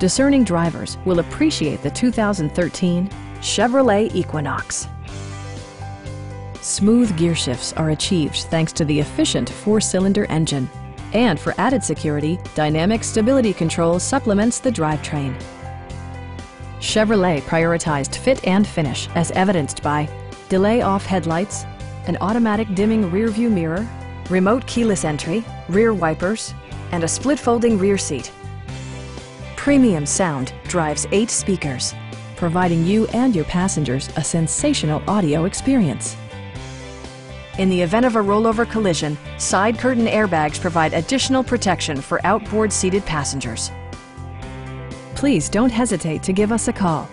discerning drivers will appreciate the 2013 Chevrolet Equinox. Smooth gear shifts are achieved thanks to the efficient four-cylinder engine. And for added security, Dynamic Stability Control supplements the drivetrain. Chevrolet prioritized fit and finish as evidenced by delay off headlights, an automatic dimming rearview mirror, remote keyless entry, rear wipers, and a split folding rear seat. Premium sound drives eight speakers, providing you and your passengers a sensational audio experience. In the event of a rollover collision, side curtain airbags provide additional protection for outboard seated passengers. Please don't hesitate to give us a call